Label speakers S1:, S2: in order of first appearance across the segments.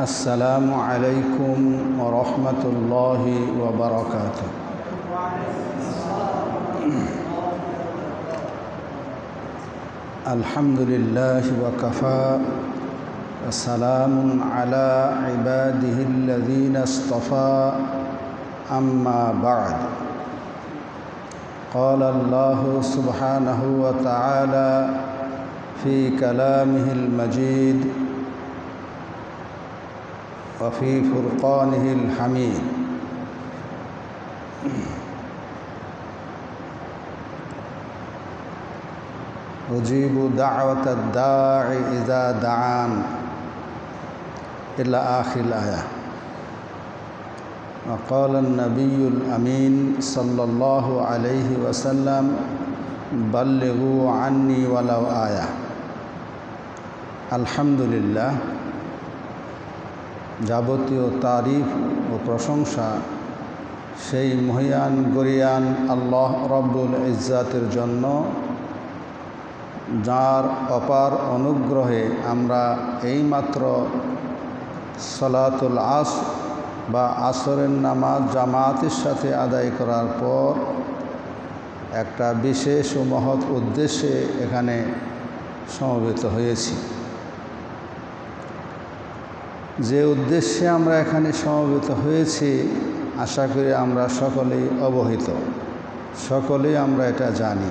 S1: السلام عليكم ورحمة الله وبركاته. الحمد لله وكفى وسلام على عباده الذين اصطفى. أما بعد قال الله سبحانه وتعالى في كلامه المجيد وفي فرقانه الحميد. أجيب دعوة الداعي إذا دعان. إلى آخر الآية. وقال النبي الأمين صلى الله عليه وسلم بلغوا عني ولو آية. الحمد لله. যাবতীয় তারিফ ও প্রশংসা সেই মহিয়ান গরিয়ান আল্লাহ রব্বুল ইজ্জাতের জন্য, যার অপার অনুগ্রহে আমরা এইমাত্র সলাতুল আস বা আসরের নামাজ জামাতের সাথে আদায় করার পর একটা বিশেষ ও মহৎ উদ্দেশ্যে এখানে সমবেত হয়েছি। যে উদ্দেশ্যে আমরা এখানে সমবেত হয়েছি, আশা করি আমরা সকলেই অবহিত। সকলেই আমরা এটা জানি।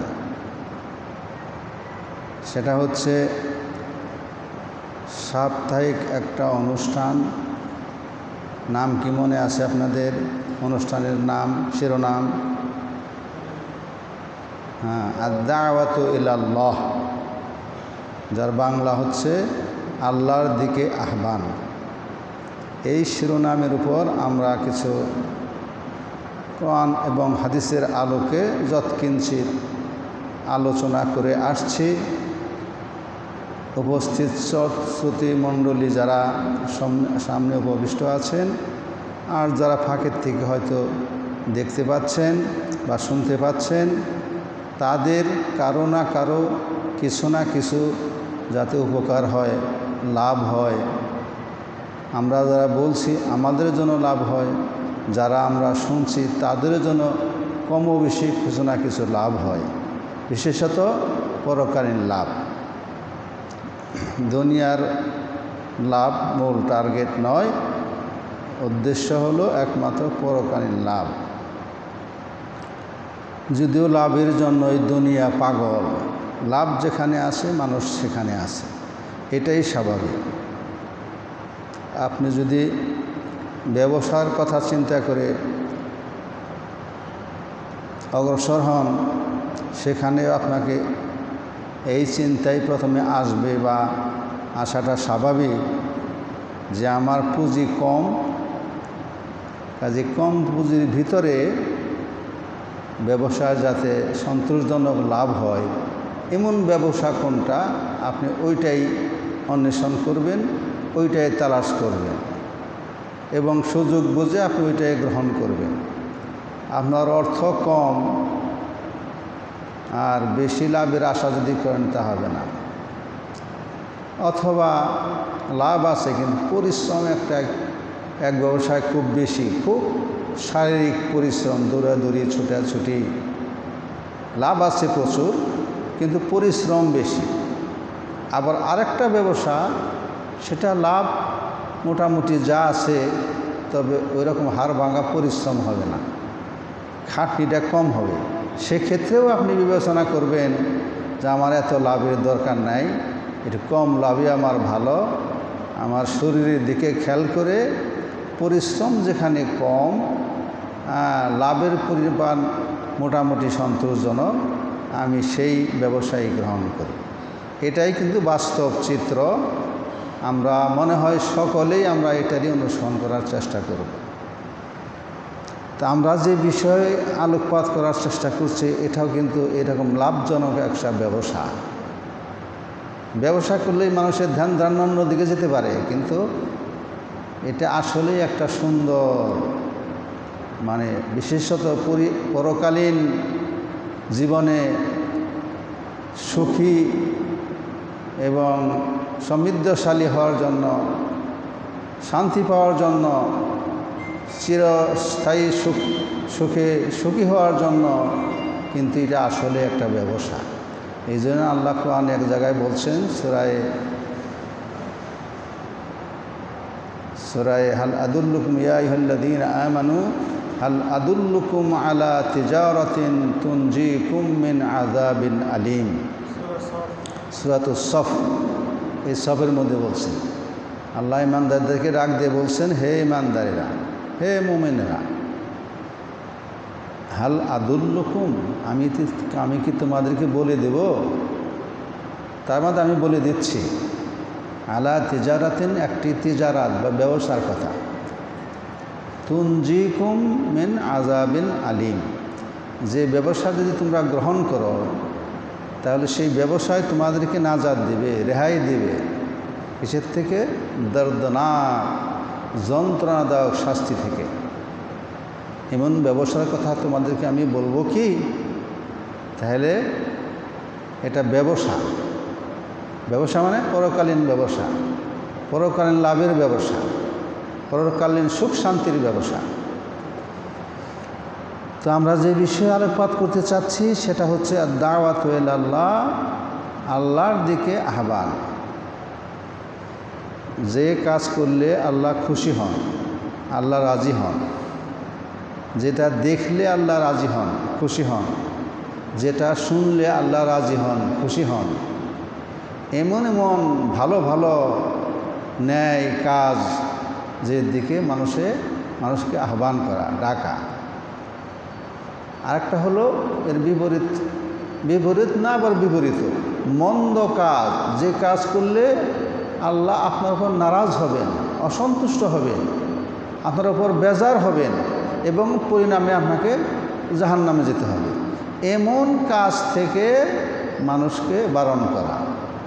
S1: সেটা হচ্ছে, সাপ্তাহিক একটা অনুষ্ঠান। নাম কি মনে আছে আপনাদের? অনুষ্ঠানের নাম, শিরোনাম? হ্যাঁ আদাওয়াত ইলাল্লাহ, যার বাংলা হচ্ছে, আল্লাহর দিকে আহ্বান। এই শিরোনামের উপর আমরা কিছু কোরআন এবং হাদিসের আলোকে যৎকিঞ্চিত আলোচনা করে আসছি। উপস্থিত শ্রুতি মণ্ডলী যারা সামনে উপবিষ্ট আছেন আর যারা ফাঁকের থেকে হয়তো দেখতে পাচ্ছেন বা শুনতে পাচ্ছেন, তাদের কারও না কারও কিছু না কিছু যাতে উপকার হয়, লাভ হয়। আমরা যারা বলছি আমাদের জন্য লাভ হয়, যারা আমরা শুনছি তাদের জন্য কম বেশি কিছু না কিছু লাভ হয়। বিশেষত পরকালীন লাভ। দুনিয়ার লাভ মূল টার্গেট নয়, উদ্দেশ্য হলো একমাত্র পরকালীন লাভ। যদিও লাভের জন্য এই দুনিয়া পাগল, লাভ যেখানে আসে মানুষ সেখানে আসে এটাই স্বাভাবিক। আপনি যদি ব্যবসার কথা চিন্তা করে অগ্রসর হন সেখানেও আপনাকে এই চিন্তাই প্রথমে আসবে বা আসাটা স্বাভাবিক যে আমার পুঁজি কম। কাজে কম পুঁজির ভিতরে ব্যবসা যাতে সন্তোষজনক লাভ হয়, এমন ব্যবসা কোনটা? আপনি ওইটাই অন্বেষণ করবেন। ওইটাই তালাশ করবেন। এবং সুযোগ বুঝে আপনি ওইটাই গ্রহণ করবেন। আপনার অর্থ কম, আর বেশি লাভের আশা যদি করেন তা হবে না। অথবা লাভ আছে কিন্তু পরিশ্রম একটা, এক ব্যবসায় খুব বেশি, খুব শারীরিক পরিশ্রম, দৌড়াদৌড়ি, ছুটাছুটি। লাভ আছে প্রচুর, কিন্তু পরিশ্রম বেশি। আবার আরেকটা ব্যবসা সেটা লাভ মোটামুটি যা আছে, তবে ওই রকম হাড় ভাঙা পরিশ্রম হবে না। খাটনিটা কম হবে। সেক্ষেত্রেও আপনি বিবেচনা করবেন যে আমার এত লাভের দরকার নাই, একটু কম লাভই আমার ভালো। আমার শরীরের দিকে খেয়াল করে পরিশ্রম যেখানে কম লাভের পরিমাণ মোটামুটি সন্তোষজনক, আমি সেই ব্যবসায়ী গ্রহণ করি। এটাই কিন্তু বাস্তব চিত্র। আমরা মনে হয় সকলেই আমরা এটারই অনুসরণ করার চেষ্টা করব। তা আমরা যে বিষয়ে আলোকপাত করার চেষ্টা করছি, এটাও কিন্তু এরকম লাভজনক একটা ব্যবসা। ব্যবসা করলেই মানুষের ধ্যান ধ্যান অন্য দিকে যেতে পারে, কিন্তু এটা আসলেই একটা সুন্দর মানে বিশেষত পরি, পরকালীন জীবনে সুখী এবং সমৃদ্ধশালী হওয়ার জন্য, শান্তি পাওয়ার জন্য, চিরস্থায়ী সুখ, সুখে, সুখী হওয়ার জন্য কিন্তু এটা আসলে একটা ব্যবসা। এই জন্য আল্লাহ কোরআন এক জায়গায় বলছেন, সুরায় সুরায়, হাল আদুল্লুকুম ইয়াইহল্লাদিন আমানু, হাল আদুল্লুকুম আলা তিজারতিন তুনজি কুমিন আজাবিন আলিম। সুরাতুসফ এই সফের মধ্যে বলছেন। আল্লাহ ইমানদারদেরকে ডাক দিয়ে বলছেন, হে ইমানদারেরা, হে মোমেনেরা, হাল আদুল্লুকুম, আমি আমি কি তোমাদেরকে বলে দেব? তার মধ্যে আমি বলে দিচ্ছি, আলা তিজারাতেন, একটি তিজারাত বা ব্যবসার কথা। তুনজিকুম মেন আজাবিন আলিম, যে ব্যবসা যদি তোমরা গ্রহণ করো তাহলে সেই ব্যবসায় তোমাদেরকে নাজাদ দিবে, রেহাই দিবে। কিসের থেকে? দর্দনাক, যন্ত্রণাদায়ক শাস্তি থেকে। এমন ব্যবসার কথা তোমাদেরকে আমি বলব কি? তাহলে এটা ব্যবসা। ব্যবসা মানে পরকালীন ব্যবসা। পরকালীন লাভের ব্যবসা। পরকালীন সুখ শান্তির ব্যবসা। তো আমরা যে বিষয়ে আলোকপাত করতে চাচ্ছি, সেটা হচ্ছে দাওয়াত আল্লাহ আল্লাহর দিকে আহ্বান। যে কাজ করলে আল্লাহ খুশি হন, আল্লাহ রাজি হন। যেটা দেখলে আল্লাহ রাজি হন, খুশি হন। যেটা শুনলে আল্লাহ রাজি হন, খুশি হন। এমন এমন ভালো ভালো ন্যায় কাজ যে দিকে মানুষে, মানুষকে আহ্বান করা, ডাকা। আরেকটা হলো এর বিপরীত। বিপরীত না আবার বিপরীত? মন্দ কাজ। যে কাজ করলে আল্লাহ আপনার উপর নারাজ হবেন, অসন্তুষ্ট হবেন, আপনার উপর বেজার হবেন এবং পরিণামে আপনাকে জাহান নামে যেতে হবে। এমন কাজ থেকে মানুষকে বারণ করা,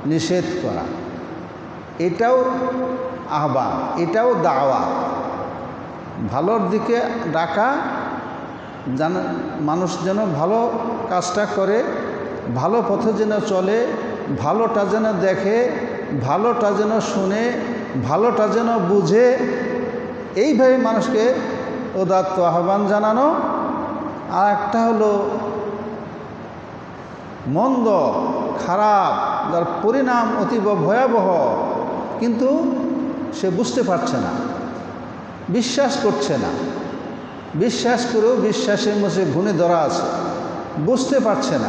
S1: নিষেধ করা, এটাও আহ্বান, এটাও দাওয়া ভালোর দিকে ডাকা যেন মানুষ যেন ভালো কাজটা করে, ভালো পথে যেন চলে, ভালোটা যেন দেখে, ভালোটা যেন শুনে, ভালোটা যেন বুঝে, এইভাবে মানুষকে উদাত্ত আহ্বান জানানো। আর একটা হলো, মন্দ, খারাপ, যার পরিণাম অতীব ভয়াবহ, কিন্তু সে বুঝতে পারছে না, বিশ্বাস করছে না। বিশ্বাস করেও বিশ্বাসের মধ্যে ঘুণে ধরা আছে। বুঝতে পারছে না।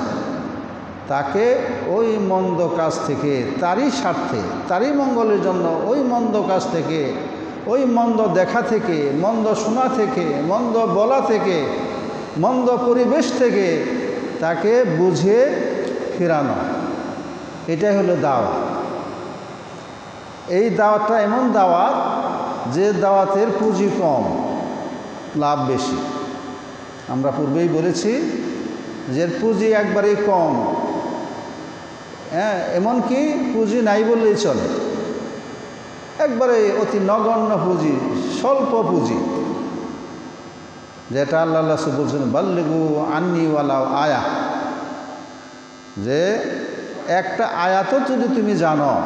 S1: তাকে ওই মন্দ কাজ থেকে, তারই স্বার্থে, তারই মঙ্গলের জন্য ওই মন্দ কাজ থেকে, ওই মন্দ দেখা থেকে, মন্দ শোনা থেকে, মন্দ বলা থেকে, মন্দ পরিবেশ থেকে তাকে বুঝে ফেরানো। এটাই হলো দাওয়াত এই দাওয়াতটা এমন দাওয়াত যে দাওয়াতের পুঁজি কম। লাভ বেশি। আমরা পূর্বেই বলেছি যে পুঁজি একবারেই কম। হ্যাঁ এমনকি পুঁজি নাই বললেই চলে। একবারে অতি নগণ্য পুঁজি, স্বল্প পুঁজি। যেটা আল্লাহ বলছেন, বাল্লিগু আন্নিওয়ালাও আয়া। যে একটা আয়াতও যদি তুমি জানো,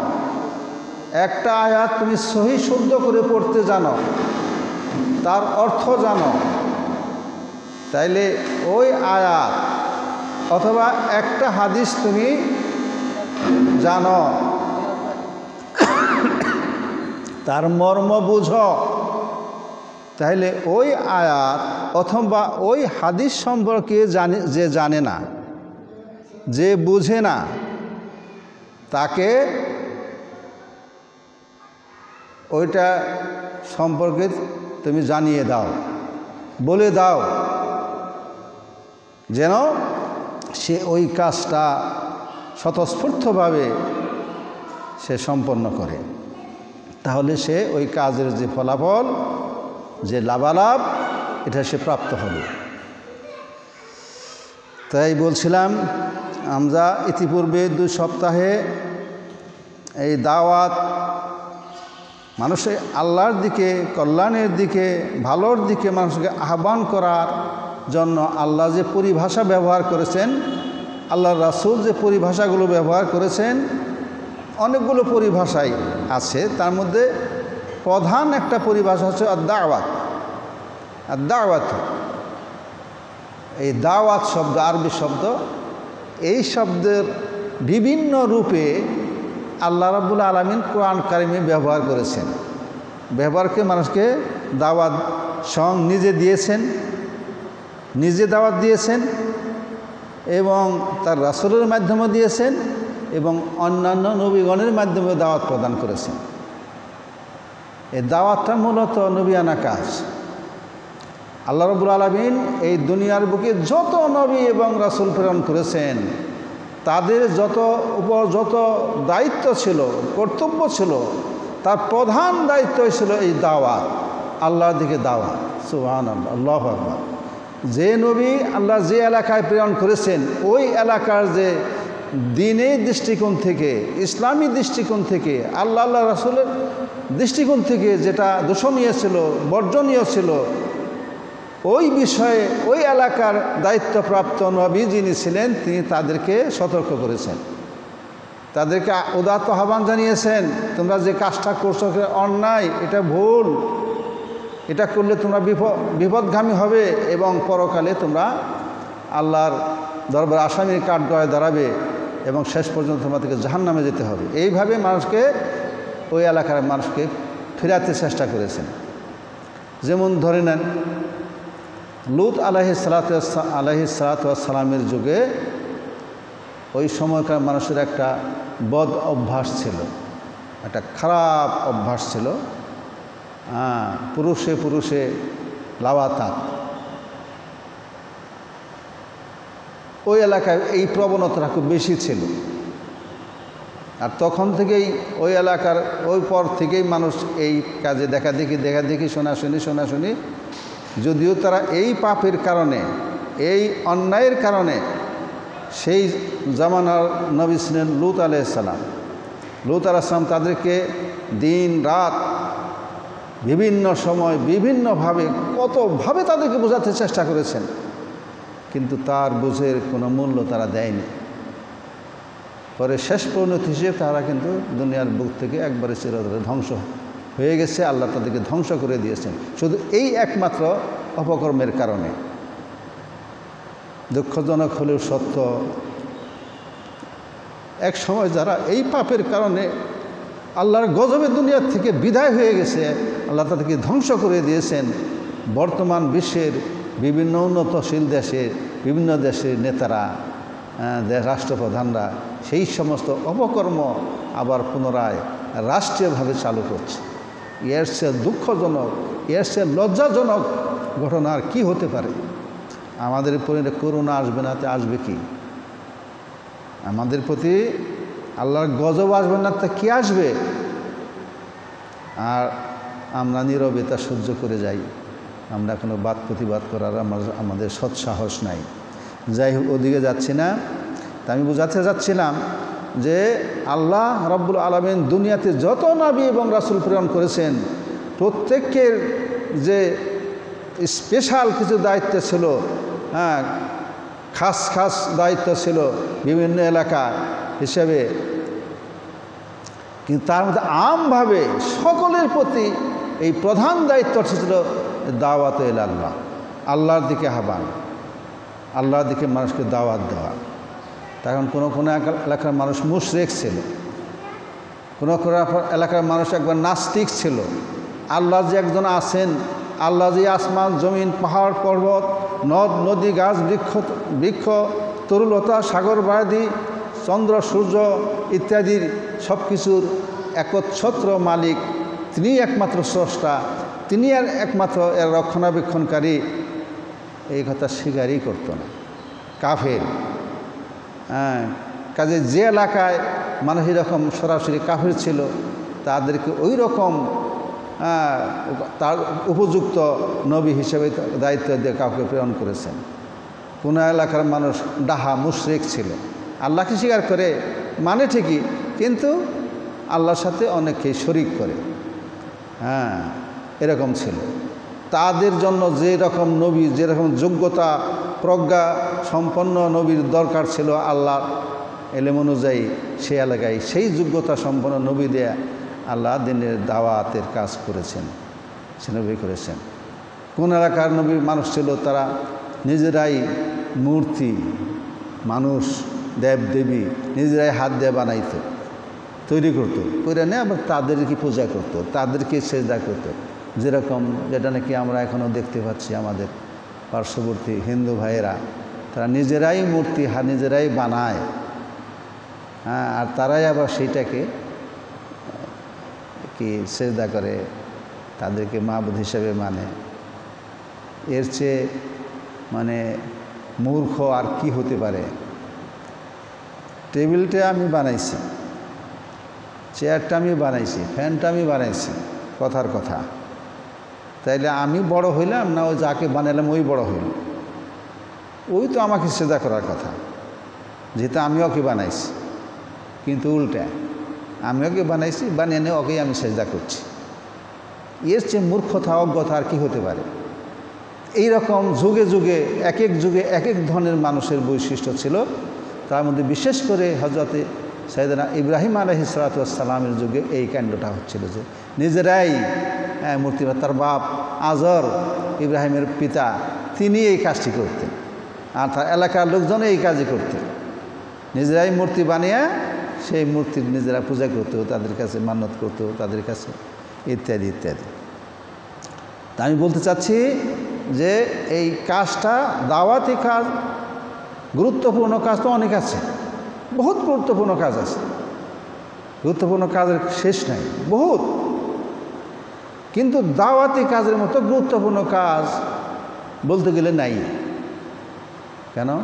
S1: একটা আয়াত তুমি সহি শুদ্ধ করে পড়তে জানো তার অর্থ জানো। তাইলে ওই আয়াত অথবা একটা হাদিস তুমি জানো। তার মর্ম বুঝ। তাহলে ওই আয়াত অথবা ওই হাদিস সম্পর্কে জানে যে জানে না, যে বুঝে না, তাকে ওইটা সম্পর্কে তুমি জানিয়ে দাও। বলে দাও যেন সে ওই কাজটা স্বতঃস্ফূর্তভাবে সে সম্পন্ন করে। তাহলে সে ওই কাজের যে ফলাফল, যে লাভালাভ, এটা সে প্রাপ্ত হবে। তাই বলছিলাম, আমরা ইতিপূর্বে দুই সপ্তাহে এই দাওয়াত মানুষের আল্লাহর দিকে, কল্যাণের দিকে, ভালোর দিকে মানুষকে আহ্বান করার জন্য আল্লাহ যে পরিভাষা ব্যবহার করেছেন, আল্লাহর রাসুল যে পরিভাষাগুলো ব্যবহার করেছেন, অনেকগুলো পরিভাষাই আছে। তার মধ্যে প্রধান একটা পরিভাষা হচ্ছে দাওয়াত আর দাওয়াত এই দাওয়াত শব্দ, আরবি শব্দ, এই শব্দের বিভিন্ন রূপে আল্লাহ রাবুল আলমিন কোরআন কারিমে ব্যবহার করেছেন। ব্যবহারকে মানুষকে দাওয়াত সং নিজে দিয়েছেন, নিজে দাওয়াত দিয়েছেন এবং তার রাসুলের মাধ্যমে দিয়েছেন এবং অন্যান্য নবীগণের মাধ্যমে দাওয়াত প্রদান করেছেন। এই দাওয়াতটা মূলত নবিয়ানা কাজ। আল্লাহ রবুল আলমিন এই দুনিয়ার বুকে যত নবী এবং রাসুল প্রেরণ করেছেন তাদের যত উপর যত দায়িত্ব ছিল, কর্তব্য ছিল, তার প্রধান দায়িত্ব ছিল এই দাওয়াত, আল্লাহর দিকে দাওয়াত। সুহান আল্লাহ আল্লাহ যে নবী আল্লাহ যে এলাকায় প্রেরণ করেছেন, ওই এলাকার যে দিনের দৃষ্টিকোণ থেকে, ইসলামী দৃষ্টিকোণ থেকে, আল্লাহ আল্লাহ রাসুলের দৃষ্টিকোণ থেকে যেটা দূষণীয় ছিল, বর্জনীয় ছিল ওই বিষয়ে ওই এলাকার দায়িত্বপ্রাপ্ত নবী যিনি ছিলেন, তিনি তাদেরকে সতর্ক করেছেন। তাদেরকে উদাত্ত আহ্বান জানিয়েছেন, তোমরা যে কাজটা করছ অন্যায়, এটা ভুল। এটা করলে তোমরা বিপদ, বিপদগামী হবে এবং পরকালে তোমরা আল্লাহর দরবার আসামির কাঠগড়ায় দাঁড়াবে এবং শেষ পর্যন্ত তোমাদেরকে জাহান নামে যেতে হবে। এইভাবে মানুষকে, ওই এলাকার মানুষকে ফেরাতে চেষ্টা করেছেন। যেমন ধরে নেন লুত আলাহি সালাত আলাহি সালাতামের যুগে ওই সময়কার মানুষের একটা বদ অভ্যাস ছিল। একটা খারাপ অভ্যাস ছিল। হ্যাঁ পুরুষে পুরুষে লাওয়াতাত। ওই এলাকায় এই প্রবণতাটা খুব বেশি ছিল। আর তখন থেকেই ওই এলাকার ওই পর থেকেই মানুষ এই কাজে দেখা দেখি দেখা দেখি, শোনাশুনি শোনাশুনি যদিও তারা এই পাপের কারণে, এই অন্যায়ের কারণে সেই জামানার নবী ছিলেন লুত আলাইসালাম লুত আলাইসলাম তাদেরকে দিন রাত বিভিন্ন সময় বিভিন্নভাবে, কতভাবে তাদেরকে বোঝাতে চেষ্টা করেছেন, কিন্তু তার বুঝের কোনো মূল্য তারা দেয়নি। পরে শেষ পরিণতি হিসেবে তারা কিন্তু দুনিয়ার বুক থেকে একবারে চিরতরে ধ্বংস হয়ে। গেছে, আল্লাহ তাদেরকে ধ্বংস করে দিয়েছেন। শুধু এই একমাত্র অপকর্মের কারণে। দুঃখজনক হলেও সত্য, এক সময় যারা এই পাপের কারণে আল্লাহর গজবের দুনিয়ার থেকে বিদায় হয়ে গেছে, আল্লাহ তাদেরকে ধ্বংস করে দিয়েছেন। বর্তমান বিশ্বের বিভিন্ন উন্নতশীল দেশে, বিভিন্ন দেশের নেতারা রাষ্ট্রপ্রধানরা সেই সমস্ত অপকর্ম আবার পুনরায় রাষ্ট্রীয়ভাবে চালু করছে। এর সে দুঃখজনক, এর সে লজ্জাজনক ঘটনা আর কী হতে পারে? আমাদের উপরে করোনা আসবে না আসবে কি? আমাদের প্রতি আল্লাহর গজব আসবে না, তা কী আসবে? আর আমরা নীরবে তা সহ্য করে যাই। আমরা কোনো বাদ প্রতিবাদ করার আমার, আমাদের সৎসাহস নাই। যাই হোক, ওদিকে যাচ্ছি না। তা আমি বোঝাতে যাচ্ছিলাম যে আল্লাহ রব্বুল আলমিন দুনিয়াতে যত নাবি এবং রাসুল প্রেরণ করেছেন, প্রত্যেকের যে স্পেশাল কিছু দায়িত্ব ছিল হ্যাঁ খাস খাস দায়িত্ব ছিল বিভিন্ন এলাকা হিসেবে। কিন্তু তার মধ্যে আমভাবে সকলের প্রতি এই প্রধান দায়িত্ব ছিল দাওয়াত এল আল্লাহ আল্লাহর দিকে আহ্বান, আল্লাহর দিকে মানুষকে দাওয়াত দেওয়া। তখন কোনো কোনো এলাকার মানুষ মুশরেক ছিল। কোনো কোনো এলাকার মানুষ একবার নাস্তিক ছিল। আল্লাহ যে একজন আছেন, আল্লাহ যে আসমান, জমিন, পাহাড়, পর্বত, নদ, নদী, গাছ, বৃক্ষ বৃক্ষ, তরুলতা, সাগর বায়দি চন্দ্র, সূর্য ইত্যাদির সব কিছুর একচ্ছত্র মালিক। তিনি একমাত্র স্রষ্টা, তিনি আর একমাত্র এর রক্ষণাবেক্ষণকারী। এই কথা স্বীকারই করতো না। কাফের। কাজে যে এলাকায় মানুষ এরকম সরাসরি কাফের ছিল, তাদেরকে ওই রকম তার উপযুক্ত নবী হিসেবে দায়িত্ব দিয়ে কাউকে প্রেরণ করেছেন। কোনো এলাকার মানুষ ডাহা, মুশরিক ছিল। আল্লাহকে স্বীকার করে মানে ঠিকই, কিন্তু আল্লাহর সাথে অনেকেই শরিক করে। হ্যাঁ এরকম ছিল। তাদের জন্য যে রকম নবী যেরকম যোগ্যতা প্রজ্ঞা সম্পন্ন নবীর দরকার ছিল আল্লাহ এলেম অনুযায়ী সে এলাকায় সেই যোগ্যতা সম্পন্ন নবী দেয়া আল্লাহ দিনের দাওয়াতের কাজ করেছেন, সে নবী করেছেন। কোন এলাকার নবীর মানুষ ছিল, তারা নিজেরাই মূর্তি, মানুষ দেব দেবী নিজেরাই হাত দিয়ে বানাইত, তৈরি করতো, করে নিয়ে আবার তাদেরকে পূজা করতো, তাদেরকে সেজদা করতো। যেরকম যেটা নাকি আমরা এখনও দেখতে পাচ্ছি আমাদের পার্শ্ববর্তী হিন্দু ভাইয়েরা, তারা নিজেরাই মূর্তি নিজেরাই বানায়। হ্যাঁ আর তারাই আবার সেইটাকে, কি সেজদা করে, তাদেরকে মা মাবুদ হিসেবে মানে। এর চেয়ে মানে মূর্খ আর কি হতে পারে? টেবিলটা আমি বানাইছি, চেয়ারটা আমি বানাইছি, ফ্যানটা আমি বানাইছি, কথার কথা। তাইলে আমি বড় হইলাম না ও যাকে বানালাম ওই বড় হইল? ওই তো আমাকে সেদা করার কথা। যেহেতু আমি ওকে বানাইছি, কিন্তু উল্টা। আমি ওকে বানাইছি, বানিয়ে নিয়ে ওকেই আমি সেজদা করছি। এর চেয়ে মূর্খতা, অজ্ঞতা আর কি হতে পারে? এই রকম যুগে যুগে, এক এক যুগে এক এক ধরনের মানুষের বৈশিষ্ট্য ছিল। তার মধ্যে বিশেষ করে হজরতে সাইদানা ইব্রাহিম আলহি সালাতামের যুগে এই কাণ্ডটা হচ্ছিল যে নিজেরাই মূর্তি তার বাপ আজর ইব্রাহিমের পিতা, তিনি এই কাজটি করতেন। আর তার এলাকার লোকজন এই কাজই করতেন। নিজেরাই মূর্তি বানিয়ে সেই মূর্তির নিজেরা পূজা করতো তাদের কাছে মান্যত করতো তাদের কাছে ইত্যাদি ইত্যাদি। তা আমি বলতে চাচ্ছি যে এই কাজটা, দাওয়াতি কাজ, গুরুত্বপূর্ণ কাজ তো অনেক আছে। বহুত গুরুত্বপূর্ণ কাজ আছে। গুরুত্বপূর্ণ কাজের শেষ নাই। বহুত কিন্তু দাওয়াতি কাজের মতো গুরুত্বপূর্ণ কাজ বলতে গেলে নাই। কেন?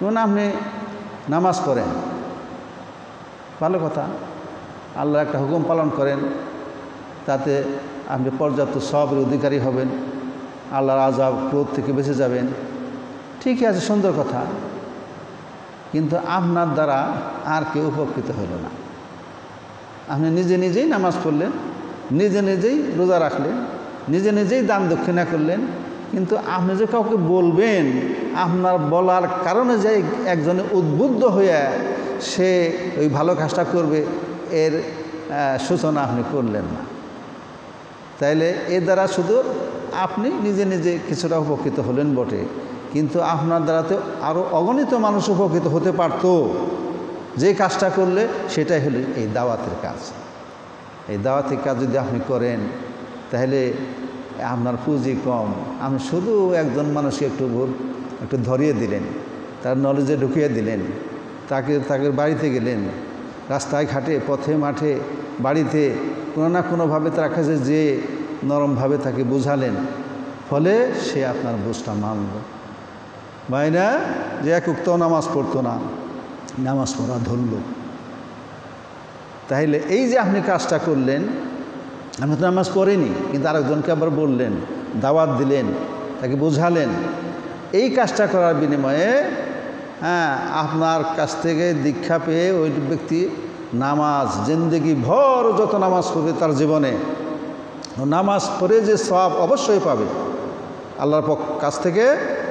S1: যেমন আপনি নামাজ পড়েন। ভালো কথা। আল্লাহ একটা হুকুম পালন করেন, তাতে আপনি পর্যাপ্ত সবের অধিকারী হবেন, আল্লাহর আজাব ক্রোধ থেকে বেঁচে যাবেন। ঠিকই আছে, সুন্দর কথা। কিন্তু আপনার দ্বারা আর কেউ উপকৃত হইল না। আপনি নিজে নিজেই নামাজ পড়লেন নিজে নিজেই রোজা রাখলেন, নিজে নিজেই দান দক্ষিণা করলেন, কিন্তু আপনি যে কাউকে বলবেন, আপনার বলার কারণে যে একজনে উদ্বুদ্ধ হয়ে সে ওই ভালো কাজটা করবে, এর সূচনা আপনি করলেন না। তাইলে এর দ্বারা শুধু আপনি নিজে নিজে কিছুটা উপকৃত হলেন বটে, কিন্তু আপনার দ্বারাতে আরও অগণিত মানুষ উপকৃত হতে পারত। যে কাজটা করলে সেটাই হলো এই দাওয়াতের কাজ। এই দাওয়াতের কাজ যদি আপনি করেন, তাহলে আপনার পুঁজি কম। আপনি শুধু একজন মানুষকে একটু একটু ধরিয়ে দিলেন, তার নলেজে ঢুকিয়ে দিলেন, তাকে তাকে বাড়িতে গেলেন, রাস্তায় ঘাটে, পথে মাঠে, বাড়িতে কোনো না কোনোভাবে তার কাছে যে নরমভাবে তাকে বুঝালেন, ফলে সে আপনার বুঝটা মানল। না যে এক উক্ত নামাজ পড়তো না, নামাজ পড়া ধরল। তাহলে এই যে আপনি কাজটা করলেন আমি তো নামাজ পড়িনি, কিন্তু আরেকজনকে আবার বললেন, দাওয়াত দিলেন, তাকে বোঝালেন। এই কাজটা করার বিনিময়ে হ্যাঁ আপনার কাছ থেকে দীক্ষা পেয়ে ওই ব্যক্তি নামাজ, জিন্দগি ভর যত নামাজ পড়বে তার জীবনে। নামাজ পড়ে যে সব অবশ্যই পাবে। আল্লাহর কাছ থেকে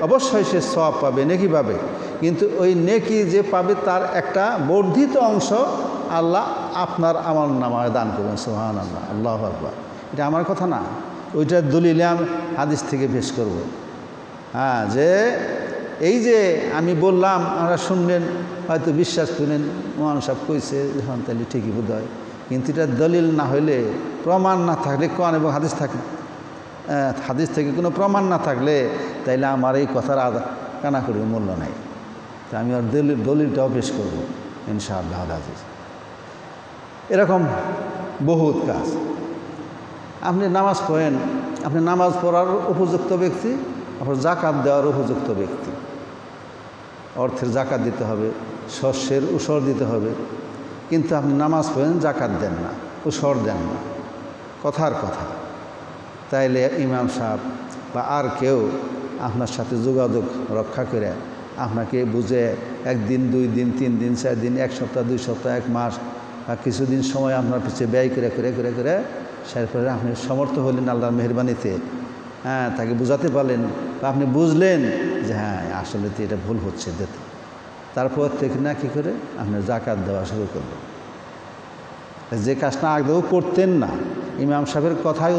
S1: অবশ্যই সে সব পাবে, নেকি পাবে। কিন্তু ওই নেকি যে পাবে তার একটা বর্ধিত অংশ আল্লাহ আপনার আমার নামায় দান করবেন সোহান আল্লাহ আল্লাহ আকবর। এটা আমার কথা না। ওইটার দলিলে আমি হাদিস থেকে পেশ করব। হ্যাঁ যে এই যে আমি বললাম আমরা শুনলেন হয়তো বিশ্বাস করলেন মহান সাহেব কইছে হ্যাঁ তাহলে ঠিকই বোধ হয় কিন্তু এটা দলিল না হইলে প্রমাণ না থাকলে কোন এবং হাদিস থাকে। হাদিস থেকে কোনো প্রমাণ না থাকলে তাইলে আমার এই কথার আদা কানা করি মূল্য নাই। তা আমি আর দলিল, দলিলটাও পেশ করব, ইনশাআল্লাহ হাদিস এরকম বহুত কাজ। আপনি নামাজ পড়েন, আপনি নামাজ পড়ার উপযুক্ত ব্যক্তি আপনার জাকাত দেওয়ার উপযুক্ত ব্যক্তি। অর্থের জাকাত দিতে হবে, শস্যের উসর দিতে হবে। কিন্তু আপনি নামাজ পড়েন জাকাত দেন না, উসর দেন না। কথার কথা। তাইলে ইমাম সাহেব বা আর কেউ আপনার সাথে যোগাযোগ রক্ষা করে আপনাকে বুঝে একদিন, দুই দিন, তিন দিন, চার দিন, এক সপ্তাহ, দুই সপ্তাহ, এক মাস বা কিছুদিন সময় আপনার পিছিয়ে ব্যয় করে করে করে করে সেরপরে আপনি সমর্থ হলেন আল্লাহর মেহরবানিতে। হ্যাঁ তাকে বুঝাতে পারলেন বা আপনি বুঝলেন যে হ্যাঁ আসলে তো এটা ভুল হচ্ছে দিতে তারপর থেকে না কী করে? আপনার জাকাত দেওয়া শুরু করলেন। যে কাজটা আগেও করতেন না, ইমাম সাহেবের কথায়